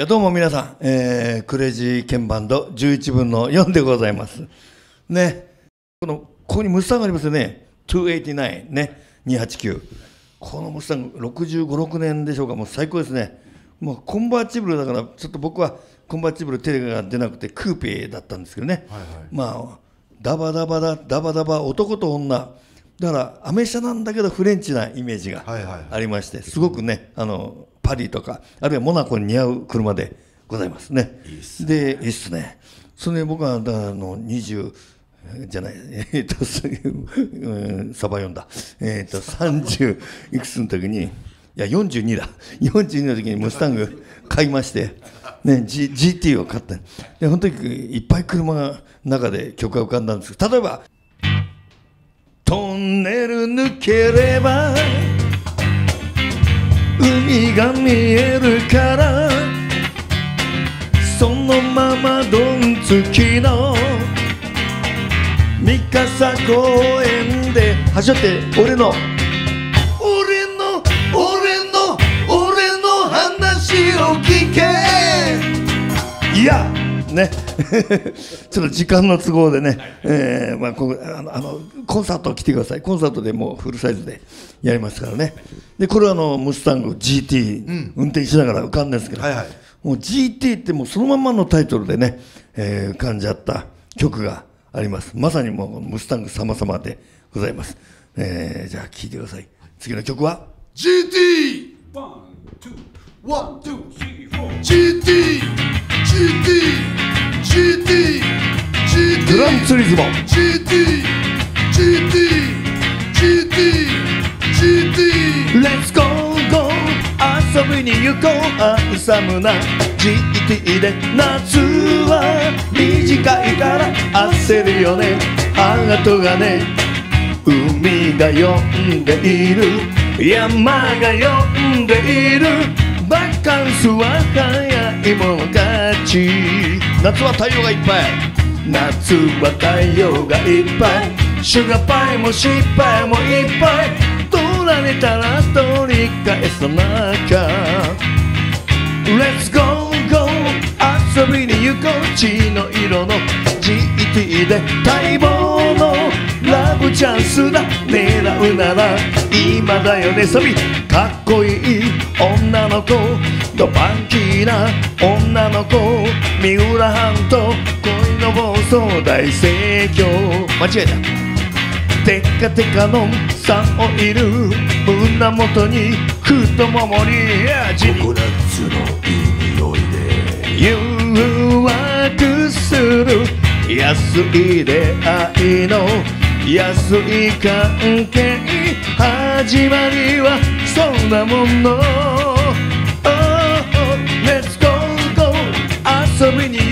やどうも皆さん、えー、クレイジーケンバンド11分の4でございます。ね、このここにムスタングありますよね、289ね、289。このムスタング65、6年でしょうか、もう最高ですね。もうコンバーチブルだから、ちょっと僕はコンバーチブルテレビが出なくてクーペだったんですけどね。はいはいまあダバダバだダバダバ男と女だからアメ車なんだけどフレンチなイメージがはいはいありましてすごくねあのパリとかあるいはモナコに似合う車でございますね。いいっすでいいっすね。それで僕はあの20じゃない、えっと、すうんサバ読んだ、えっと、30いくつの時に、いや、42だ、42の時にムスタング買いまして、ね、G、GT を買って、で、本当にいっぱい車が中で曲が浮かんだんです。けど、例えば、トンネル抜ければ、海が見えるから、そのままドンつきの三笠公園で走って俺の俺の俺の俺の話を聞け。いやね。ちょっと時間の都合でね、えーまあ、ここあのあのコンサート来てください。コンサートでもうフルサイズでやりますからね。でこれはあのムスタング GT、運転しながら浮かんでるんですけど、はいはい。もう GT ってもうそのまんまのタイトルでね、えー浮かんじゃった曲があります。まさにもうムスタング様々でございます、えーじゃあ聴いてください。次の曲は？GT! One, two, One, two, three, four. GT! ンツーリズモ GT! GT! GT! GT! レッツゴーゴー遊びに行こうハンサムな GT で夏は短いから焦るよねハートがね海が呼んでいる山が呼んでいるバカンスは早いもん勝ち夏は太陽がいっぱい夏は太陽がいっぱい。シュガーパイも失敗もいっぱい。取られたら取り返さなきゃ Let's go go. 遊びに行こう。血の色の GT で待望のラブチャンスだ。狙うなら今だよね。サビかっこいい女の子。とパンキーな女の子。三浦半島。恋の暴走大盛況。間違えた。テカテカのサンオイル胸元に太ももに味にココナッツのいい匂いで。誘惑する安い出会いの安い関係。始まりはそんなもの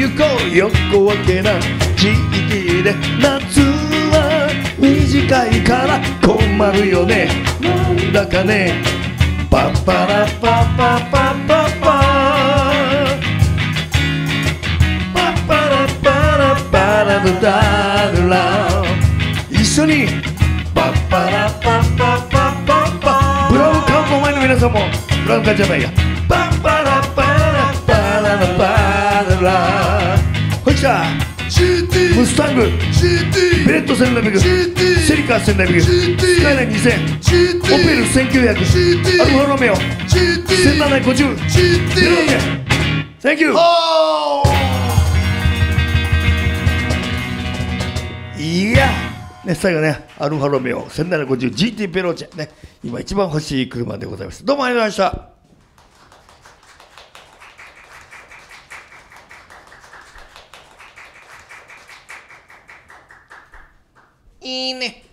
行こう横分けな GT で夏は短いから困るよね。なんだかね。パッパラパッパッパパパパッ。パラパラパラダダダラ一緒にパッパラパッパッパッパッパブラウンカウント前の皆さんもブラウンカじゃないやパッパラパラパララパララほいきた GT! ムスタング GT! ベレット1600 GT! セリカ1600スカイライン2000 GT! オペル1900 GT! アルファロメオ GT! 1750 GT! Thank you! おーいやね、最後ね、アルファロメオ 1750GT ペローチェ、ね、今一番欲しい車でございます。どうもありがとうございました。いいね。